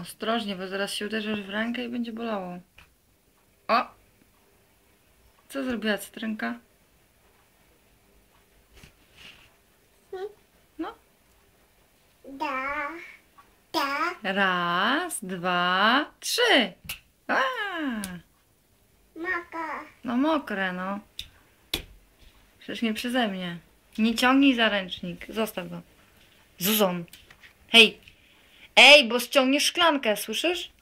Ostrożnie, bo zaraz się uderzysz w rękę i będzie bolało. O! Co zrobiła cytrynka? No. Da. Da. Raz, dwa, trzy. A! Maka. No mokre, no. Przecież nie przeze mnie. Nie ciągnij za ręcznik. Zostaw go. Zuzon. Hej. Ej, bo ściągniesz szklankę, słyszysz?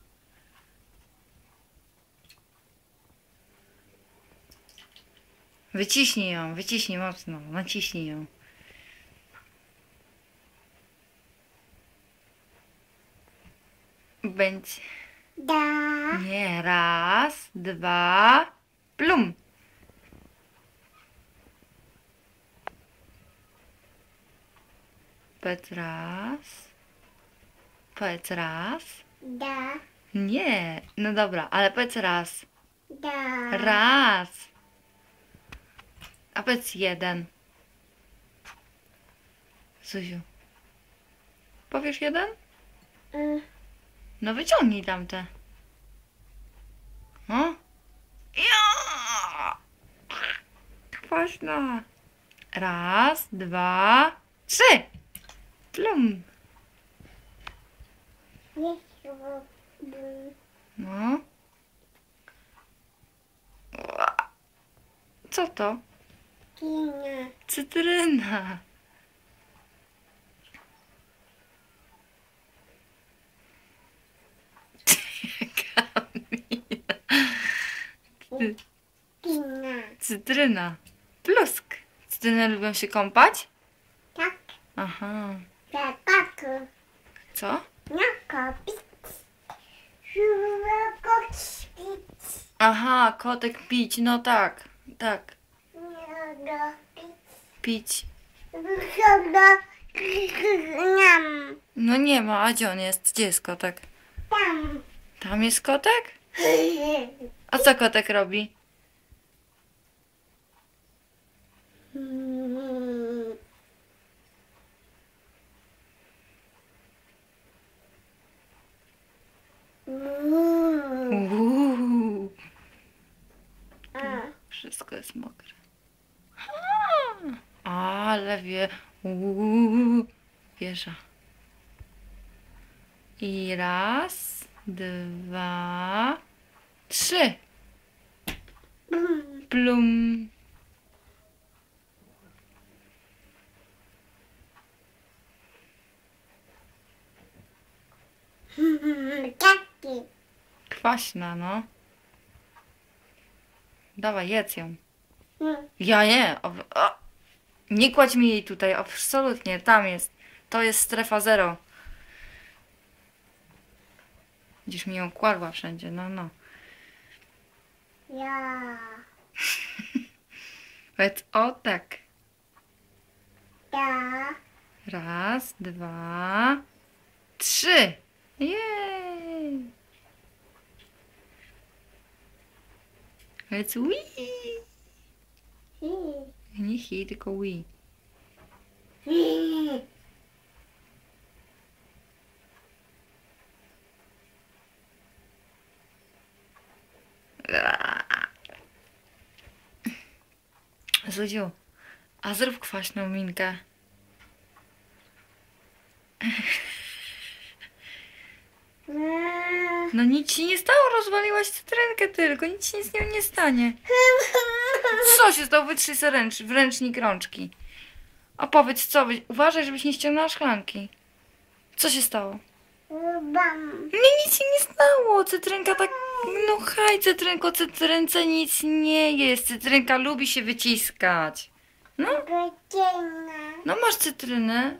Wyciśnij ją, wyciśnij mocno. Naciśnij ją. Będzie. Da. Nie, raz, dwa, plum. Powiedz raz. Powiedz raz. Da. Nie, no dobra, ale powiedz raz. Da. Raz. A powiedz jeden. Zuziu. Powiesz jeden? Mm. No wyciągnij tamte. O? Ja! Kwaśna. Raz, dwa, trzy. Plum. No. Co to? Cytryna. Kina. Cytryna. Plusk. Cytryny lubią się kąpać? Tak. Aha. Tak. Co? Śpic. Aha, kotek pić, no tak. Tak. Pić. No nie ma, a gdzie on jest? Gdzie jest kotek? Tam. Tam jest kotek? A co kotek robi? Mm. Mm. Uuu, A. wszystko jest mokre. A, ale wie. Uuu, wieża. I raz, dwa, trzy. Plum. Kwaśna, no. Dawaj, jedz ją. Ja nie. O, o. Nie kładź mi jej tutaj, absolutnie. Tam jest. To jest strefa zero. Będziesz mi ją kładła wszędzie, no, no. Ja. Powiedz o tak. Da. Raz, dwa, trzy. Jej. Het wee. Niet giet ik al wee. Zuziu, a zrób kwaśną minkę. No nic ci nie stało, rozwaliłaś cytrynkę tylko, nic nic z nią nie stanie. Co się stało? Wytrzyj sobie ręcz, w ręcznik rączki. A powiedz co, uważaj, żebyś nie ściągnęła szklanki. Co się stało? Bam. Nie, nic ci nie stało, cytrynka tak... No haj, cytrynko, cytrynce nic nie jest, cytrynka lubi się wyciskać. No, no masz cytrynę,